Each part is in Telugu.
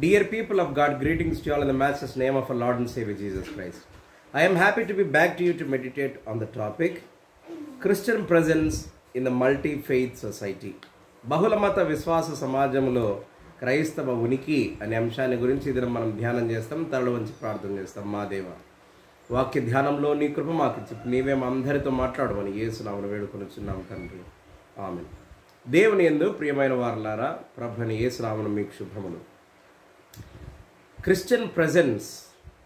Dear people of God, greetings to you all in the Master's name of our Lord and Savior Jesus Christ. I am happy to be back to you to meditate on the topic Christian presence in the multi faith society. బహుళ మత విశ్వాస సమాజంలో క్రైస్తవ ఉనికి అనే అంశాన్ని గురించి ఇది మనం ధ్యానం చేస్తాం తరలు వంచి ప్రార్థన చేస్తాం మా దేవ వాక్య ధ్యానంలో నీ కృప మాకు చెప్పి నీవే మా అందరితో మాట్లాడమని ఏసునామను వేడుకొని తండ్రి ఆమె దేవుని ఎందు ప్రియమైన వారులారా ప్రభుని ఏసునామను మీకు శుభములు Christian presence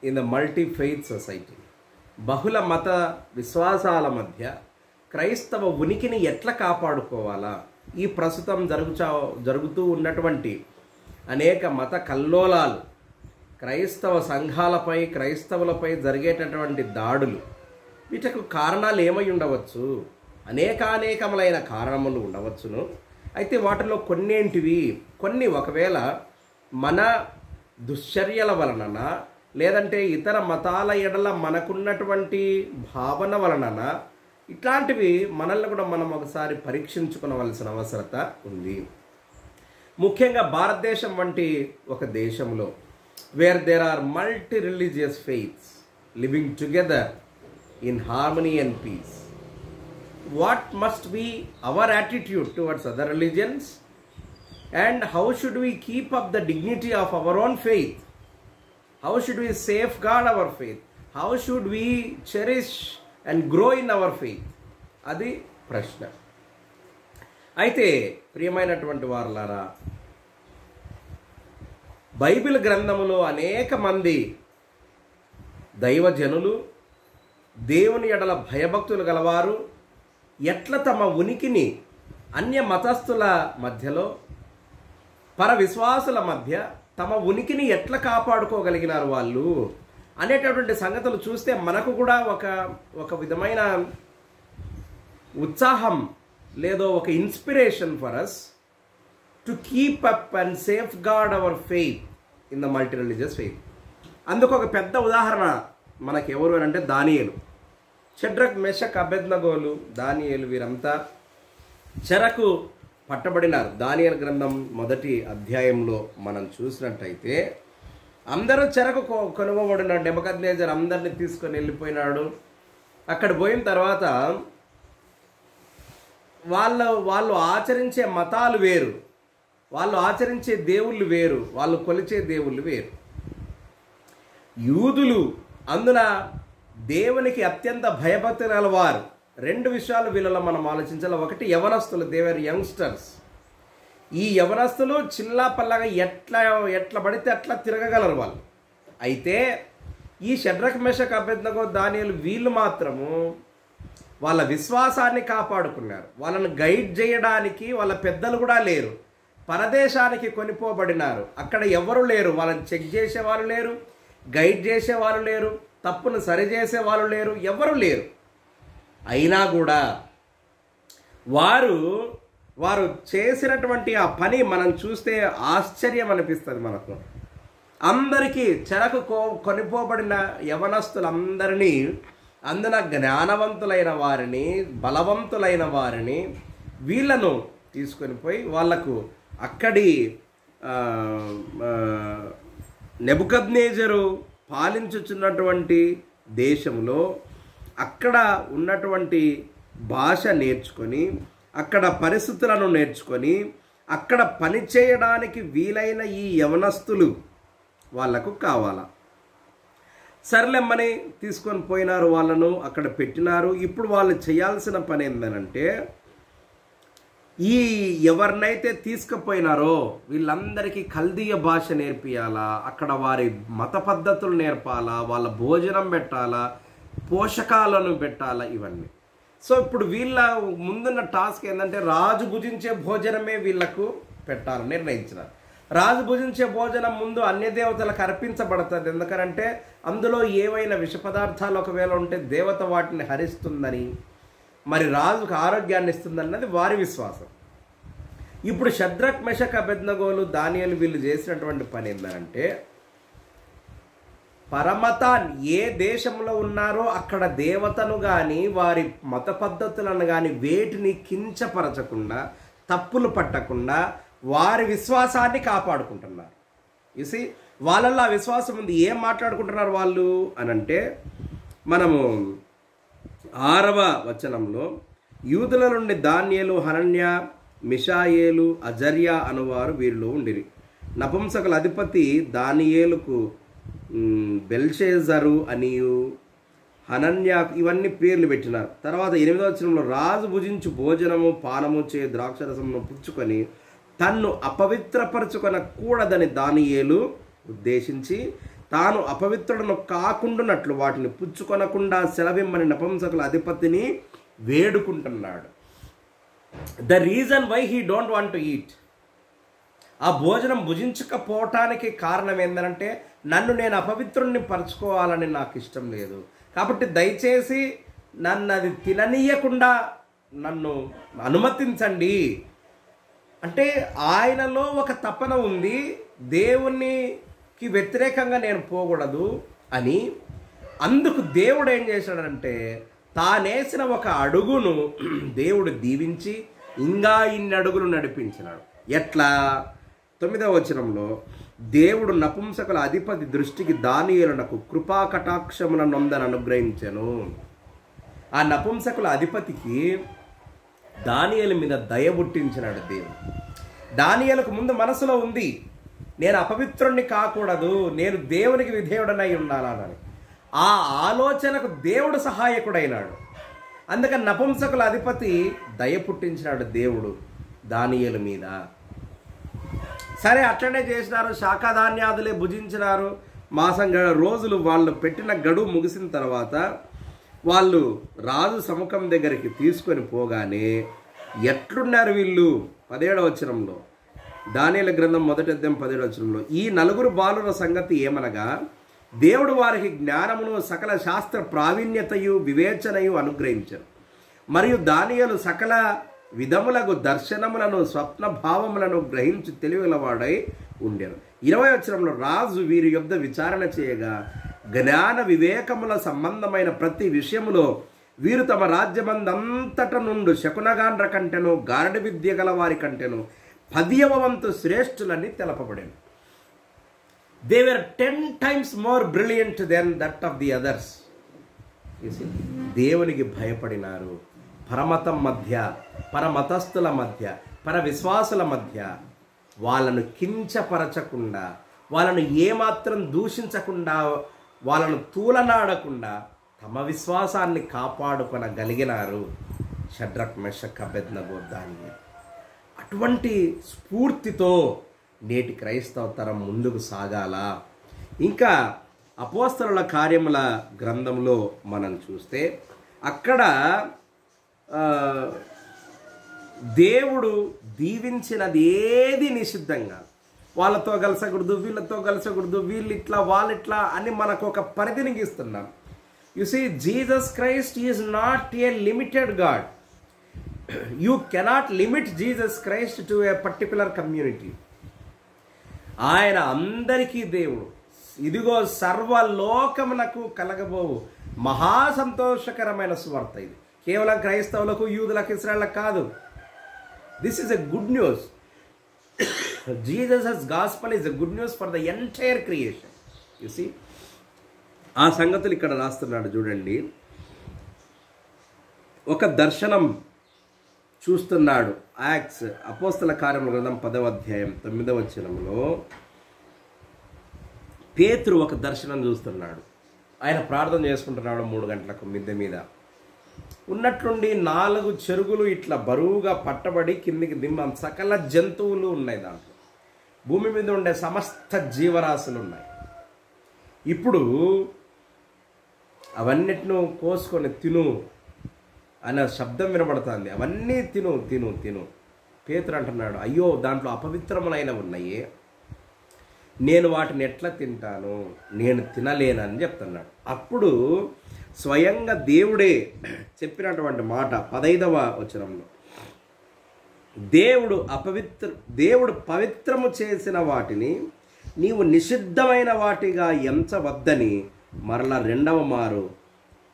in the multi faith society బహుళ మత విశ్వాసాల మధ్య క్రైస్తవ ఉనికిని ఎట్లా కాపాడుకోవాలా? ఈ ప్రస్తుతం జరుగుచా జరుగుతూ ఉన్నటువంటి అనేక మత కల్లోలాలు క్రైస్తవ సంఘాలపై క్రైస్తవులపై జరిగేటటువంటి దాడులు. వీటికి కారణాలు ఏమై ఉండవచ్చు? అనేకానేకములైన కారణములు ఉండవచ్చును. అయితే వాటిలో కొన్నేంటివి? కొన్ని ఒకవేళ మన దుశ్చర్యల వలన లేదంటే ఇతర మతాల ఎడల మనకున్నటువంటి భావన వలన ఇట్లాంటివి మనల్ని కూడా మనం ఒకసారి పరీక్షించుకోవలసిన అవసరత ఉంది. ముఖ్యంగా భారతదేశం వంటి ఒక దేశంలో where there are multi religious faiths living together in harmony and peace what must be our attitude towards other religions and how should we keep up the dignity of our own faith how should we safeguard our faith how should we cherish and grow in our faith అది ప్రశ్న అయితే ప్రియమైనటువంటి వారులారా బైబిల్ గ్రంథములో అనేక మంది దైవజనులు దేవుని ఎడల భయభక్తులు గలవారు ఎట్ల తమ ఉనికిని అన్య మతస్థుల మధ్యలో పర విశ్వాసుల మధ్య తమ ఉనికిని ఎట్లా కాపాడుకోగలిగినారు వాళ్ళు అనేటటువంటి సంగతులు చూస్తే మనకు కూడా ఒక ఒక విధమైన ఉత్సాహం లేదో ఒక inspiration for us to keep up and safeguard our faith in the multi religious faith అందుకు ఒక పెద్ద ఉదాహరణ మనకి ఎవరు అని అంటే దానియలు. షడ్రక్ మెషక్ అభెద్నగోలు దానియలు వీరంతా. చెరకు పట్టబడినారు. దానియల్ గ్రంథం మొదటి అధ్యాయంలో మనం చూసినట్టయితే అందరూ చెరకు కొనుగోబడిన డెమకద్నేజర్ అందరిని తీసుకొని వెళ్ళిపోయినాడు. అక్కడ పోయిన తర్వాత వాళ్ళ వాళ్ళు ఆచరించే మతాలు వేరు. వాళ్ళు ఆచరించే దేవుళ్ళు వేరు. వాళ్ళు కొలిచే దేవుళ్ళు వేరు. యూదులు అందున దేవునికి అత్యంత భయభక్తి గలవారు రెండు విషయాలు వీళ్ళలో మనం ఆలోచించాలి. ఒకటి యవనస్తులు దేవర్ యంగ్స్టర్స్ ఈ యవనస్తులు చిల్లా పల్లగా ఎట్లా ఎట్లా పడితే అట్లా తిరగగలరు వాళ్ళు. అయితే ఈ షడ్రక్ మెషక్ అభ్యర్థనగో దానిలు వీళ్ళు మాత్రము వాళ్ళ విశ్వాసాన్ని కాపాడుకున్నారు. వాళ్ళని గైడ్ చేయడానికి వాళ్ళ పెద్దలు కూడా లేరు. పరదేశానికి కొనిపోబడినారు. అక్కడ ఎవరు లేరు? వాళ్ళని చెక్ చేసేవారు లేరు గైడ్ చేసే వాళ్ళు లేరు తప్పును సరిచేసే వాళ్ళు లేరు ఎవరు లేరు. అయినా కూడా వారు వారు చేసినటువంటి ఆ పని మనం చూస్తే ఆశ్చర్యం అనిపిస్తుంది మనకు. అందరికీ చెరకు కో కొనిపోబడిన యవనస్తులందరినీ అందున జ్ఞానవంతులైన వారిని బలవంతులైన వారిని వీళ్ళను తీసుకొని పోయి వాళ్ళకు అక్కడి నెబుకద్నేజరు పాలించుచున్నటువంటి దేశంలో అక్కడ ఉన్నటువంటి భాష నేర్చుకొని అక్కడ పరిస్థితులను నేర్చుకొని అక్కడ పని చేయడానికి వీలైన ఈ యవనస్తులు వాళ్ళకు కావాలా? సర్లెమ్మని తీసుకొని పోయినారు వాళ్ళను అక్కడ పెట్టినారు. ఇప్పుడు వాళ్ళు చేయాల్సిన పని ఏంటంటే ఈ ఎవరినైతే తీసుకుపోయినారో వీళ్ళందరికీ కల్దీయ భాష నేర్పియాలా? అక్కడ వారి మత పద్ధతులు నేర్పాలా? వాళ్ళ భోజనం పెట్టాలా? పోషకాలను పెట్టాలా ఇవన్నీ. సో ఇప్పుడు వీళ్ళ ముందున్న టాస్క్ ఏంటంటే రాజు భుజించే భోజనమే వీళ్ళకు పెట్టాలని నిర్ణయించినారు. రాజు భుజించే భోజనం ముందు అన్య దేవతలకు అర్పించబడుతుంది. ఎందుకనంటే అందులో ఏవైనా విష పదార్థాలు ఒకవేళ ఉంటే దేవత వాటిని హరిస్తుందని మరి రాజుకు ఆరోగ్యాన్ని ఇస్తుందన్నది వారి విశ్వాసం. ఇప్పుడు షద్రక్ మెషక్ అభెజ్ఞగోలు దానియలు వీళ్ళు చేసినటువంటి పని ఏంటంటే పరమత ఏ దేశంలో ఉన్నారో అక్కడ దేవతను కానీ వారి మత పద్ధతులను కానీ వేటిని కించపరచకుండా తప్పులు పట్టకుండా వారి విశ్వాసాన్ని కాపాడుకుంటున్నారు. ఇసి వాళ్ళల్లో ఆ విశ్వాసం ఉంది. ఏం మాట్లాడుకుంటున్నారు వాళ్ళు అని అంటే మనము ఆరవ వచనంలో యూదుల నుండి ధాన్యాలు హరణ్య మిషాయేలు అజర్య అనువారు వీరిలో ఉండిరి. నపుంసకుల అధిపతి దానియేలుకు బెల్షేజరు అనియు హనన్య ఇవన్నీ పేర్లు పెట్టినారు. తర్వాత ఎనిమిదవ వచనంలో రాజు భుజించు భోజనము పానము చే ద్రాక్షరసమును పుచ్చుకొని తన్ను అపవిత్రపరచుకొన కూడదని దానియేలు ఉద్దేశించి తాను అపవిత్రుడను కాకుండానట్లు వాటిని పుచ్చుకొనకుండా సెలవిమ్మని నపంసకుల అధిపతిని వేడుకుంటున్నాడు. The reason why he don't want to eat ఆ భోజనం భుజించకపోవటానికి కారణం ఏంటంటే నన్ను నేను అపవిత్రుణ్ణి పరుచుకోవాలని నాకు ఇష్టం లేదు. కాబట్టి దయచేసి నన్ను అది తిననీయకుండా నన్ను అనుమతించండి. అంటే ఆయనలో ఒక తపన ఉంది. దేవునికి వ్యతిరేకంగా నేను పోకూడదు అని. అందుకు దేవుడు ఏం చేశాడంటే తానేసిన ఒక అడుగును దేవుడు దీవించి ఇంకా ఇన్ని అడుగులు నడిపించినాడు. ఎట్లా? తొమ్మిదవ వచనంలో దేవుడు నపుంసకుల అధిపతి దృష్టికి దానియులకు కృపా కటాక్షములను నొందని అనుగ్రహించను. ఆ నపుంసకుల అధిపతికి దానియల మీద దయ పుట్టించినాడు దేవుడు. దానియలకు ముందు మనసులో ఉంది నేను అపవిత్రుణ్ణి కాకూడదు నేను దేవునికి విధేయుడనై ఉండాలని. ఆ ఆలోచనకు దేవుడు సహాయకుడైనాడు. అందుకని నపుంసకుల అధిపతి దయ పుట్టించినాడు దేవుడు దానియల మీద. సరే అట్లనే చేసినారు. శాఖాధాన్యాదులే భుజించినారు. మాసం గ రోజులు వాళ్ళు పెట్టిన గడువు ముగిసిన తర్వాత వాళ్ళు రాజు సముఖం దగ్గరికి తీసుకొని పోగానే ఎట్లున్నారు వీళ్ళు? పదిహేడవ వచనంలో. దానిల గ్రంథం మొదటి అధ్యాయం పదిహేడవ వచనంలో. ఈ నలుగురు బాలుల సంగతి ఏమనగా దేవుడు వారికి జ్ఞానమును సకల శాస్త్ర ప్రావీణ్యతయు వివేచనయు అనుగ్రహించారు మరియు దానియలు సకల విధములకు దర్శనములను స్వప్న భావములను గ్రహించి తెలివిలవాడై ఉండేను. ఇరవై వచ్చరంలో రాజు వీరి యొద్ద విచారణ చేయగా జ్ఞాన వివేకముల సంబంధమైన ప్రతి విషయములో వీరు తమ రాజ్యమందంతట నుండి శకునగాండ్ర కంటెను గారడి విద్య గల వారి కంటెను పదియవ వంతు శ్రేష్ఠులని తెలపబడేను. They were ten times more brilliant than that of the others దేవునికి భయపడినారు. పరమతం మధ్య పరమతస్థుల మధ్య పర విశ్వాసుల మధ్య వాళ్ళను కించపరచకుండా వాళ్ళను ఏమాత్రం దూషించకుండా వాళ్ళను తూలనాడకుండా తమ విశ్వాసాన్ని కాపాడుకొనగలిగినారు షడ్రక్ మెషక్ అబెద్నగో దాన్ని అటువంటి స్ఫూర్తితో నేటి క్రైస్తవ తరం ముందుకు సాగాల? ఇంకా అపోస్తరుల కార్యముల గ్రంథంలో మనం చూస్తే అక్కడ దేవుడు దీవించినది ఏది నిషిద్ధంగా? వాళ్ళతో కలసకూడదు వీళ్ళతో కలసకూడదు వీళ్ళు ఇట్లా వాళ్ళు ఇట్లా అని మనకు ఒక పరిధిని గీస్తున్నాం. You see Jesus Christ is not a limited God you cannot limit Jesus Christ to a particular community ఆయన అందరికీ దేవుడు. ఇదిగో సర్వలోకమునకు కలగబోవు. మహా సంతోషకరమైన సువార్త ఇది. కేవలం క్రైస్తవులకు యూదులకు ఇస్రాళ్ళకు కాదు. This is a good news Jesus has gospel is a good news for the entire creation you see ఆ సంగతులు ఇక్కడ రాస్తున్నాడు చూడండి. ఒక దర్శనం చూస్తున్నాడు. యాక్స్ అపోస్తల కార్యముల గ్రంథం పదవ అధ్యాయం తొమ్మిదవ వచనంలో పేతురు ఒక దర్శనం చూస్తున్నాడు. ఆయన ప్రార్థన చేసుకుంటున్నాడు మూడు గంటలకు మిద్దె మీద. ఉన్నట్టుండి నాలుగు చెరుగులు ఇట్లా బరువుగా పట్టబడి కిందికి దిమ్మ. సకల జంతువులు ఉన్నాయి దాంట్లో. భూమి మీద ఉండే సమస్త జీవరాశులు ఉన్నాయి. ఇప్పుడు అవన్నిటిను కోసుకొని తిను అనే శబ్దం వినబడుతుంది. అవన్నీ తిను తిను తిను. పేతురు అంటున్నాడు అయ్యో దాంట్లో అపవిత్రములైన ఉన్నాయి. నేను వాటిని ఎట్లా తింటాను? నేను తినలేనని చెప్తున్నాడు. అప్పుడు స్వయంగా దేవుడే చెప్పినటువంటి మాట పదైదవ వచనంలో. దేవుడు అపవిత్ర దేవుడు పవిత్రము చేసిన వాటిని నీవు నిషిద్ధమైన వాటిగా ఎంచవద్దని మరల రెండవ మారు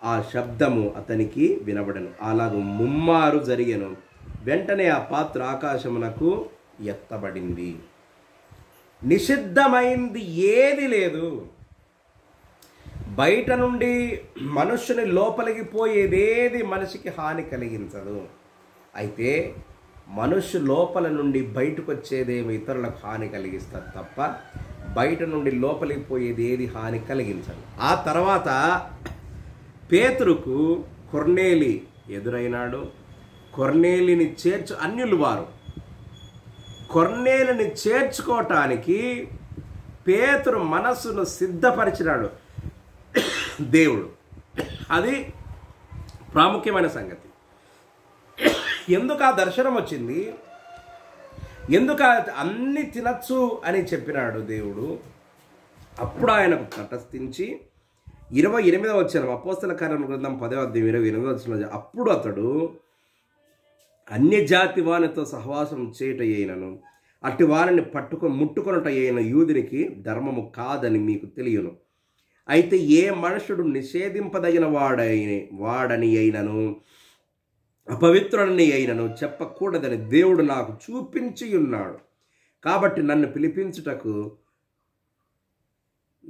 ఆ శబ్దము అతనికి వినబడను. అలాగూ ముమ్మారు జరిగను. వెంటనే ఆ పాత్ర ఆకాశమునకు ఎత్తబడింది. నిషిద్ధమైంది ఏది లేదు. బయట నుండి మనుష్యుని లోపలికి పోయేదేది మనిషికి హాని కలిగించదు. అయితే మనుష్యు లోపల నుండి బయటకు వచ్చేదేమి ఇతరులకు హాని కలిగిస్తారు తప్ప బయట నుండి లోపలికి పోయేది ఏది హాని కలిగించదు. ఆ తర్వాత పేతురుకు కొర్నేలి ఎదురైనాడు. కొర్నేలిని చేర్చు అన్యులు వారు. కొర్నేలిని చేర్చుకోవటానికి పేతురు మనస్సును సిద్ధపరిచినాడు. దేవుడు. అది ప్రాముఖ్యమైన సంగతి. ఎందుకు ఆ దర్శనం వచ్చింది? ఎందుకు అన్ని తినచ్చు అని చెప్పినాడు దేవుడు? అప్పుడు ఆయనకు తటస్థించి ఇరవై ఎనిమిదవ వచ్చిన అపోస్తల కార్యం గ్రంథం పదవ అధ్యయం ఇరవై ఎనిమిదవ వచ్చిన అప్పుడు అతడు అన్య జాతి వానితో సహవాసం చేయుట అయినను అట్టి వారిని పట్టుకొని ముట్టుకొనుట అయిన యూదునికి ధర్మము కాదని మీకు తెలియను. అయితే ఏ మనుషుడు నిషేధింపదగిన వాడైన వాడని అయినను? అపవిత్రుడని అయినను చెప్పకూడదని దేవుడు నాకు చూపించి ఉన్నాడు కాబట్టి నన్ను పిలిపించుటకు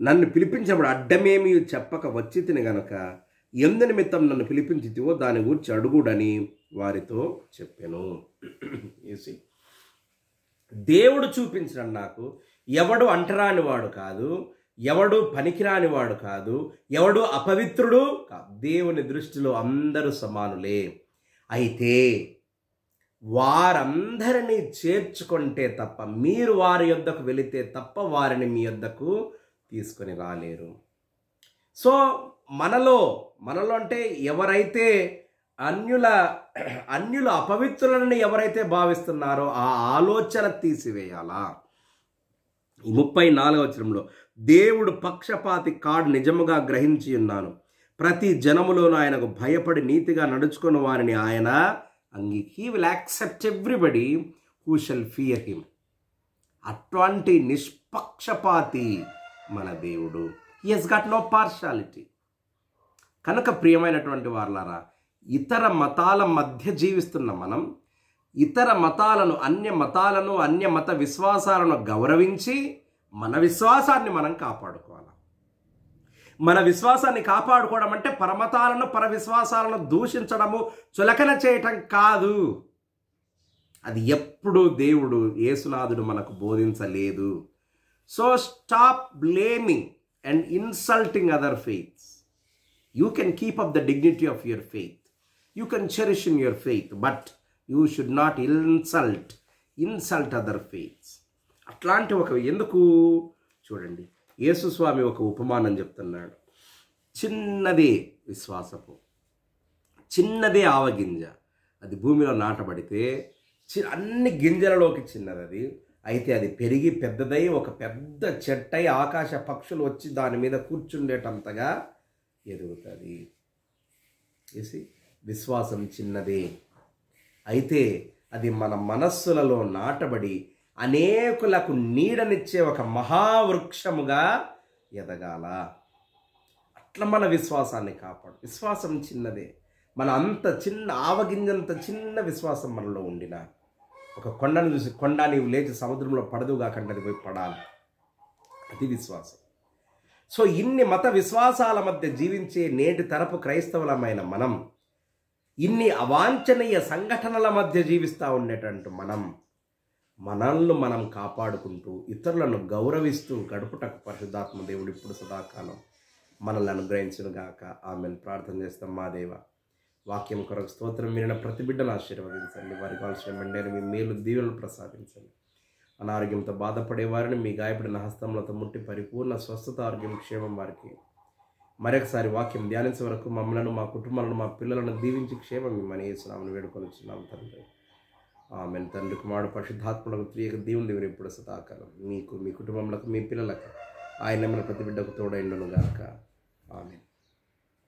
నన్ను పిలిపించినప్పుడు అడ్డమేమి చెప్పక వచ్చి తిని గనక ఎందు నిమిత్తం నన్ను పిలిపించితివో దాని గురించి అడుగుడని వారితో చెప్పాను. ఏసి. దేవుడు చూపించడం నాకు ఎవడు అంటరాని వాడు కాదు. ఎవడు పనికిరాని వాడు కాదు ఎవడు అపవిత్రుడు కాదు. దేవుని దృష్టిలో అందరూ సమానులే. అయితే వారందరినీ చేర్చుకుంటే తప్ప మీరు వారి యొద్దకు వెళితే తప్ప వారిని మీ యొద్దకు తీసుకొని రాలేరు. సో మనలో మనలో అంటే ఎవరైతే అన్యుల అన్యుల అపవిత్రులని ఎవరైతే భావిస్తున్నారో ఆ ఆలోచన తీసివేయాలా? ముప్పై నాలుగవచనంలో దేవుడు పక్షపాతి కాడు నిజముగా గ్రహించి ఉన్నాను. ప్రతి జనములోనూ ఆయనకు భయపడి నీతిగా నడుచుకున్న వారిని ఆయన అంగీ he will accept everybody who shall fear him అటువంటి నిష్పక్షపాతి మన దేవుడు. He has got no partiality కనుక ప్రియమైనటువంటి వారులారా ఇతర మతాల మధ్య జీవిస్తున్న మనం ఇతర మతాలను అన్య మతాలను అన్య మత విశ్వాసాలను గౌరవించి మన విశ్వాసాన్ని మనం కాపాడుకోవాలి? మన విశ్వాసాన్ని కాపాడుకోవడం అంటే పరమతాలను పర విశ్వాసాలను దూషించడము చులకన చేయటం కాదు. అది ఎప్పుడు దేవుడు యేసునాథుడు మనకు బోధించలేదు. So stop blaming and insulting other faiths you can keep up the dignity of your faith you can cherish in your faith but you should not insult insult other faiths అట్లాంటి ఒక ఎందుకు? చూడండి. యేసుస్వామి ఒక ఉపమానం చెప్తున్నాడు. చిన్నదే విశ్వాసపు చిన్నదే ఆవగింజ. అది భూమిలో నాటబడితే చి అన్ని గింజలలోకి చిన్నది అది. అయితే అది పెరిగి పెద్దదై ఒక పెద్ద చెట్టై ఆకాశ పక్షులు వచ్చి దాని మీద కూర్చుండేటంతగా ఎదుగుతుంది. చేసి విశ్వాసం చిన్నదే. అయితే అది మన మనస్సులలో నాటబడి అనేకులకు నీడనిచ్చే ఒక మహావృక్షముగా ఎదగాల. అట్లా మన విశ్వాసాన్ని కాపాడు. విశ్వాసం చిన్నదే. మన అంత చిన్న ఆవగింజంత చిన్న విశ్వాసం మనలో ఉండిన ఒక కొండను చూసి కొండ నీవు లేచి సముద్రంలో పడదు కాకుండా పోయి పడాలి. అది విశ్వాసం. సో ఇన్ని మత విశ్వాసాల మధ్య జీవించే నేటి తరపు క్రైస్తవులమైన మనం ఇన్ని అవాంఛనీయ సంఘటనల మధ్య జీవిస్తూ ఉండేటట్టు మనం మనల్ని మనం కాపాడుకుంటూ ఇతరులను గౌరవిస్తూ గడుపుటకు పరిశుద్ధాత్మ దేవుడు ఇప్పుడు సదాకాలం మనల్ని అనుగ్రహించును గాక ఆమెను. ప్రార్థన చేస్తాం మా దేవ. వాక్యం కొరకు స్తోత్రం మీరిన ప్రతి బిడ్డను ఆశీర్వదించండి. వారికి కావాల్సిన మెండైన మీ మేలు దీవులను ప్రసాదించండి. అనారోగ్యంతో బాధపడే వారిని మీ గాయపడిన హస్తములతో ముట్టి పరిపూర్ణ స్వస్థత ఆరోగ్యం క్షేమం వారికి. మరొకసారి వాక్యం ధ్యానించే వరకు మమ్మలను మా కుటుంబాలను మా పిల్లలను దీవించి క్షేమం మిమ్మల్ని వేడుకొని వచ్చినాం తండ్రి. ఆమె తండ్రి కుమారుడు పరిశుద్ధాత్మలకు త్రియక దేవుని దేవుని ఇప్పుడు సదాకాలం. మీకు మీ కుటుంబంలో మీ పిల్లలకు ఆయన మన ప్రతి బిడ్డకు తోడైండును గాక ఆమె